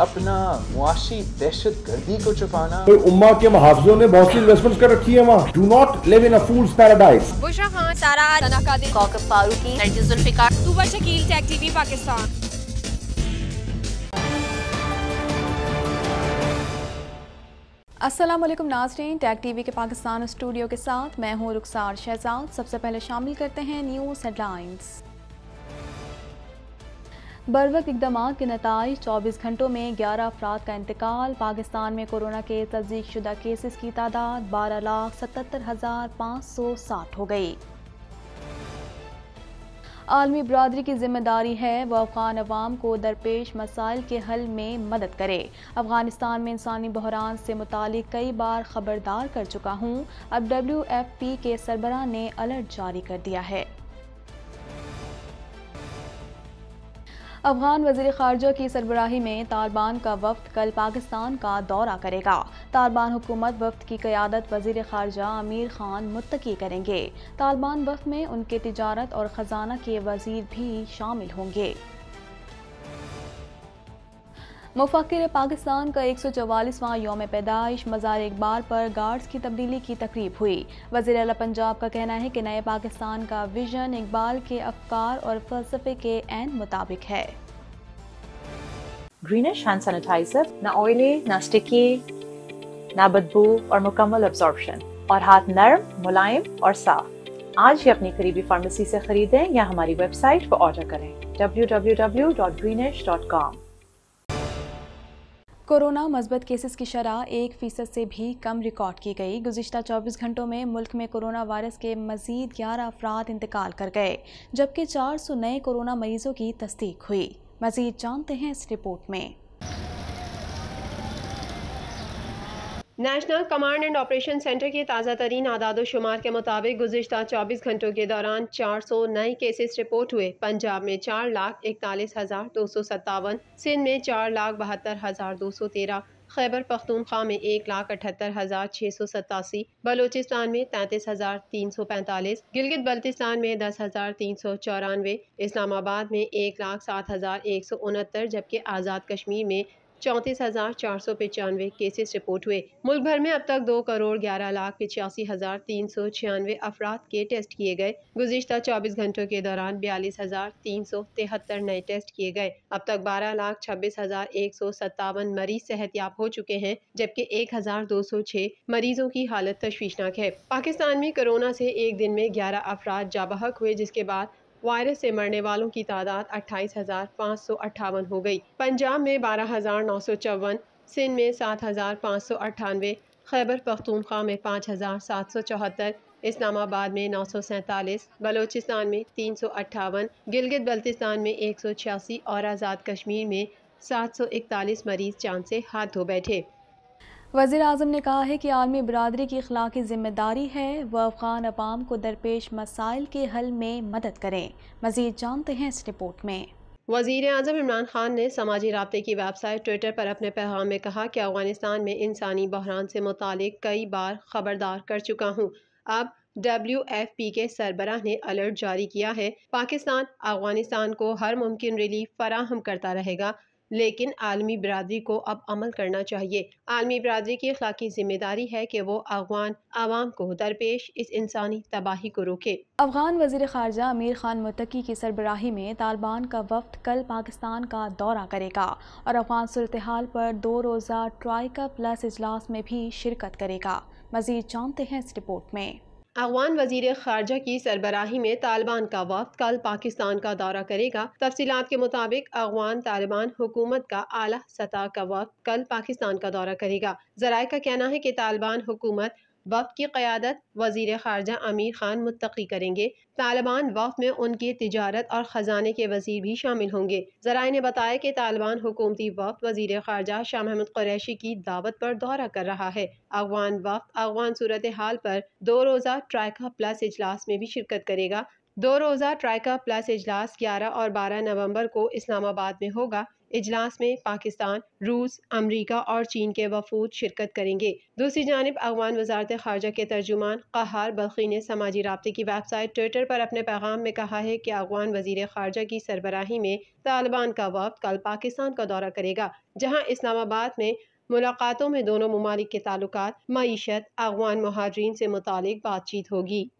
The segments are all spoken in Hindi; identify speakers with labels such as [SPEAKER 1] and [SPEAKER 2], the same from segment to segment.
[SPEAKER 1] अपना मुआशी दहशत गर्दी को छुपाना।
[SPEAKER 2] कोई उम्मा के मुहावजों ने बहुत सी इन्वेस्टमेंट कर रखी है वहाँ। Do not live in a fool's paradise
[SPEAKER 3] Bushra Khan Sara
[SPEAKER 4] Kaukab Farooqui. Nargis
[SPEAKER 3] Shakeel Tag TV Pakistan.
[SPEAKER 5] अस्सलाम वालेकुम नाजरीन टैग टीवी के पाकिस्तान स्टूडियो के साथ मैं हूँ रुखसार शहजाद। सबसे पहले शामिल करते हैं न्यूज़ हेडलाइंस बर वक्त इकदाम के नतज चौबीस घंटों में ग्यारह अफराद का इंतकाल। पाकिस्तान में कोरोना के तस्दीक शुदा केसेस की तादाद बारह लाख सतहत्तर हज़ार पाँच सौ साठ हो गई। आलमी बरदरी की ज़िम्मेदारी है, वह अफगान अवाम को दरपेश मसाइल के हल में मदद करे। अफ़गानिस्तान में इंसानी बहरान से मुतालिक कई बार खबरदार कर चुका हूँ। अब डब्ल्यू एफ़ पी के सरबरा ने अलर्ट जारी कर दिया है। अफगान वज़ीर खारजा की सरबराही में तालिबान का वफद कल पाकिस्तान का दौरा करेगा। तालिबान हुकूमत वफद की क्यादत वज़ीर खारजा अमीर खान मुतकी करेंगे। तालिबान वफद में उनके तजारत और ख़जाना के वज़ीर भी शामिल होंगे। मुफक्र पाकिस्तान का एक सौ चवालीसवां योम पैदाइश, मज़ार इकबाल पर गार्ड्स की तब्दीली की तकरीब हुई। वज़ीर अला पंजाब का कहना है कि नए पाकिस्तान का विजन इकबाल के अफकार और फलसफे के एन मुताबिक है।
[SPEAKER 6] ग्रीनिश हैंड सैनिटाइजर ना ऑयली ना स्टिकी ना बदबू और मुकम्मल अब्जॉर्प्शन और हाथ नरम, मुलायम और साफ़। आज ही अपनी करीबी फार्मेसी से खरीदें या हमारी वेबसाइट पर ऑर्डर करें। www.greenish.com
[SPEAKER 5] कोरोना मस्बत केसेस की शरह एक फ़ीसद से भी कम रिकॉर्ड की गई। गुजशत चौबीस घंटों में मुल्क में कोरोना वायरस के मजीद ग्यारह अफराद इंतकाल कर गए, जबकि चार सौ नए कोरोना मरीजों की तस्दीक हुई। मजीद जानते हैं इस रिपोर्ट में।
[SPEAKER 7] National Command and Operation Centre के ताज़ा तरीन आदाद शुमार के मुताबिक गुजशत चौबीस घंटों के दौरान चार सौ नए केसेस रिपोर्ट हुए। पंजाब में चार लाख इकतालीस हज़ार दो सौ सत्तावन, सिंध में चार लाख बहत्तर हज़ार दो सौ तेरह, खैबर पख्तूनख्वा में एक लाख अठहत्तर हज़ार छः सौ सतासी बलोचिस्तान में तैंतीस हज़ार तीन सौ पैंतालीस, गिलगित बल्तिस्तान में दस हज़ार तीन सौ चौरानवे, इस्लामाबाद में एक लाख सात हज़ार एक सौ उनहत्तर, जबकि आज़ाद कश्मीर में चौंतीस हज़ार चार सौ पचानवे केसेस रिपोर्ट हुए। मुल्क भर में अब तक दो करोड़ ग्यारह लाख पिचासी हज़ार तीन सौ छियानवे अफराद के टेस्ट किए गए। गुजशत चौबीस घंटों के दौरान बयालीस हज़ार तीन सौ तिहत्तर नए टेस्ट किए गए। अब तक बारह लाख छब्बीस हज़ार एक सौ सत्तावन मरीज़ सेहतियाब हो चुके हैं, जबकि एक हज़ार दो सौ छः मरीजों की हालत तशवीशनाक है। पाकिस्तान में कोरोना से एक दिन में ग्यारह अफराद जाबहक हुए, जिसके बाद वायरस से मरने वालों की तादाद अट्ठाईस हज़ार पाँच सौ अट्ठावन हो गई। पंजाब में बारह हज़ार नौ सौ चौवन, सिंध में सात हज़ार पाँच सौ अट्ठानवे, खैबर पख्तूनख्वा में पाँच हज़ार सात सौ चौहत्तर, इस्लामाबाद में नौ सौ सैंतालीस, बलोचिस्तान में तीन सौ अट्ठावन, गिलगित बल्तिस्तान में एक सौ छियासी और आज़ाद कश्मीर में सात सौ इकतालीस मरीज़ चाँद से हाथ धो बैठे।
[SPEAKER 5] वज़ी अजम ने कहा है कि आलमी बरदरी की अखलाकी ज़िम्मेदारी है। वह अफ़गान अवाम को दरपेश मसाइल के हल में मदद करें। मज़ीद जानते हैं इस रिपोर्ट में।
[SPEAKER 7] वज़ीर अजम इमरान खान ने समाजी रबते की वेबसाइट ट्विटर पर अपने पैगाम में कहा कि अफ़गानिस्तान में इंसानी बहरान से मुतालिक कई बार खबरदार कर चुका हूँ। अब डब्ल्यू एफ़ पी के सरबराह ने अलर्ट जारी किया है। पाकिस्तान अफ़गानिस्तान को हर मुमकिन रिलीफ फराहम करता रहेगा। लेकिन आलमी बरदरी को अब अमल करना चाहिए। आलमी बरदरी की अखलाकी ज़िम्मेदारी है कि वो अफगान आवाम को दरपेश इस इंसानी तबाही को रोके।
[SPEAKER 5] अफगान वज़ीर खारजा अमीर खान मुतकी की सरबराही में तालिबान का वफ्द कल पाकिस्तान का दौरा करेगा और अफगान सूरत हाल पर दो रोज़ा ट्राइका प्लस इजलास में भी शिरकत करेगा। मजीद जानते हैं इस रिपोर्ट में।
[SPEAKER 7] अफगान वज़ीर खारजा की सरबराही में तालिबान का वक्त कल पाकिस्तान का दौरा करेगा। तफसीत के मुताबिक अफगान तालिबान हुकूमत का आला सतह का वक्त कल पाकिस्तान का दौरा करेगा। जराये का कहना है की तालिबान हुकूमत वक्त की क़्यादत वज़ीर खारजा आमिर खान मुतकी करेंगे। तालिबान वफ में उनके तजारत और ख़जाने के वज़ीर भी शामिल होंगे। जराये ने बताया कि तालिबान हुकूमती वफ वज़ीर खारजा शाह महमूद कुरैशी की दावत पर दौरा कर रहा है। अफगान वफ अफगान सूरत हाल पर दो रोज़ा ट्राइका प्लस इजलास में भी शिरकत करेगा। दो रोज़ा ट्राइका प्लस इजलास 11 और 12 नवंबर को इस्लामाबाद में होगा। इजलास में पाकिस्तान, रूस, अमरीका और चीन के वफूद शिरकत करेंगे। दूसरी जानब अफगान वजारत खारजा के तर्जुमान कहार बल्खी ने समाजी रबते की वेबसाइट ट्विटर पर अपने पैगाम में कहा है कि अफगान वज़ीर खारजा की सरबराही में तालिबान का वक्त कल पाकिस्तान का दौरा करेगा, जहाँ इस्लामाबाद में मुलाकातों में दोनों ममालिक के ताल्लुक मीशत अफगान महाजरीन से मुतल बातचीत होगी।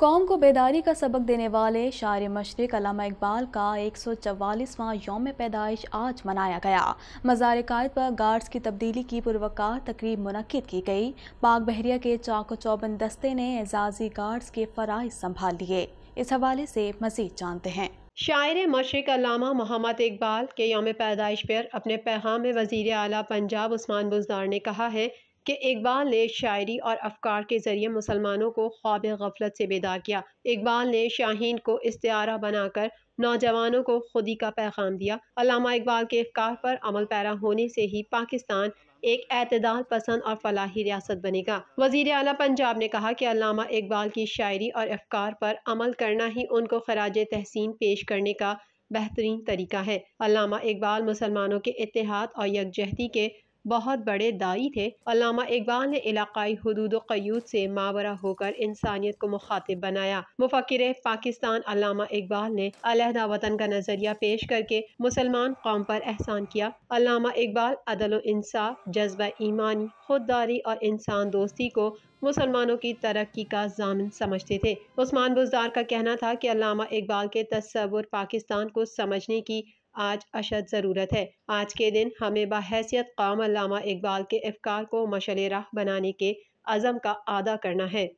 [SPEAKER 5] कौम को बेदारी का सबक देने वाले शायर मशरक अलामा इकबाल का एक सौ चवालीसवां योम पैदाइश आज मनाया गया। मज़ार कायद पर गार्ड्स की तब्दीली की पुरवकार तकरीब मुनद की गई। पाक बहरिया के चाको चौबन दस्ते ने एजाजी गार्ड्स के फ़राइज संभाल लिए। इस हवाले से मजीद जानते हैं।
[SPEAKER 7] शायर मशरक अलामा मोहम्मद इकबाल के योम पैदाइश पर अपने पैगाम में वज़ीर अला पंजाब उस्मान बुजदार ने कहा है कि इकबाल ने शायरी और अफकार के ज़रिए मुसलमानों को ख्वाब गफलत से बेदार किया। इकबाल ने शाहीन को इस्तारा बनाकर नौजवानों को खुदी का पैगाम दिया। अलामा इकबाल के अफकार पर अमल पैरा होने से ही पाकिस्तान एक एतदाल पसंद और फलाही रियासत बनेगा। वज़ीर अला पंजाब ने कहा कि अलामा इकबाल की शायरी और अफकार पर अमल करना ही उनको खराज तहसीन पेश करने का बेहतरीन तरीका है। अलामा इकबाल मुसलमानों के इतिहाद और यकजहती के बहुत बड़े दाई थे। अलामा इकबाल ने इलाकाई हदूद क़यूद से मावरा होकर इंसानियत को मुखातिब बनाया। मुफक्र पाकिस्तान अलामा इकबाल ने अलहदा वतन का नज़रिया पेश करके मुसलमान कौम पर एहसान किया। अलामा इकबाल अदल इंसाफ, जज्बा ईमानी, खुददारी और इंसान दोस्ती को मुसलमानों की तरक्की का जामिन समझते थे। उस्मान बुजदार का कहना था कि अलामा इकबाल के तस्वुर पाकिस्तान को समझने की आज अशद ज़रूरत है आज के दिन हमें बहसीत काम अलामा इकबाल के अफकार को मशल राह बनाने के अज़म का आदा करना है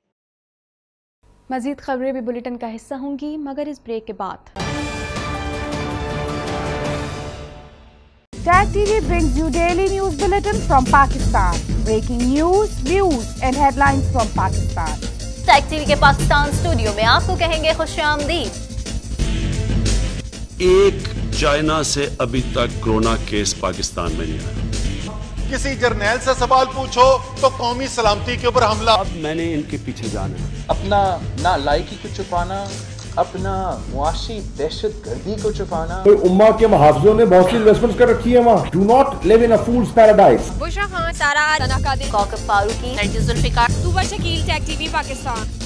[SPEAKER 5] मजीद खबरें भी बुलेटिन का हिस्सा होंगी मगर इस ब्रेक के बाद
[SPEAKER 8] Tag TV brings you daily news bulletin from Pakistan. Breaking news, views and headlines from Pakistan.
[SPEAKER 4] Tag TV के पाकिस्तान स्टूडियो में आपको कहेंगे खुश आमदीद
[SPEAKER 9] एक चाइना से अभी तक कोरोना केस पाकिस्तान में नहीं आया।
[SPEAKER 10] किसी जर्नैल से सवाल पूछो तो कौमी सलामती के ऊपर हमला।
[SPEAKER 9] अब मैंने इनके पीछे जाना
[SPEAKER 1] अपना ना लायकी को छुपाना अपना मुआशी दहशत गर्दी को छुपाना।
[SPEAKER 2] तो उम्मा के मुहावजों ने बहुत सी इन्वेस्टमेंट कर रखी है वहाँ। Do not live in a fool's paradise
[SPEAKER 3] Bushra Khan Sara
[SPEAKER 4] Farooqui
[SPEAKER 3] Zulfiqar Shakeel Tag TV Pakistan.